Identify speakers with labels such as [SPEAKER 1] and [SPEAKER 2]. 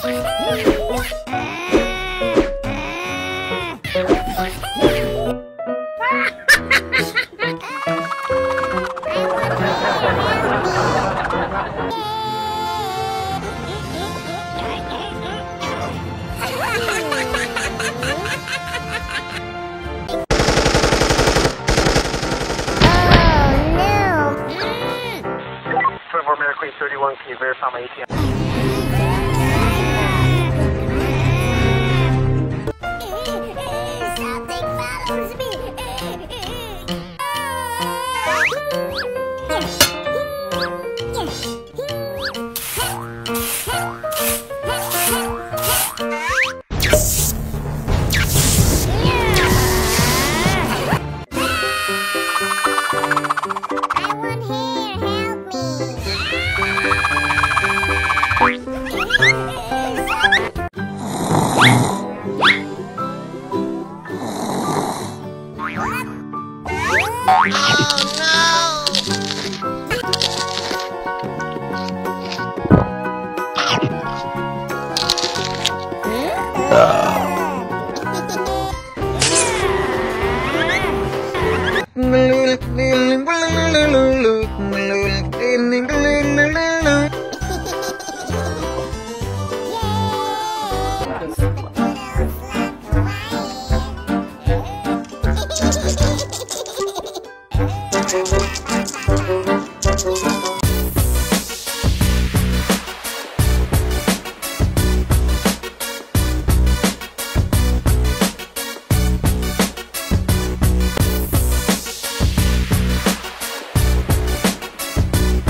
[SPEAKER 1] 24 American 31, can you verify my ATM?
[SPEAKER 2] Oh no! Thank you.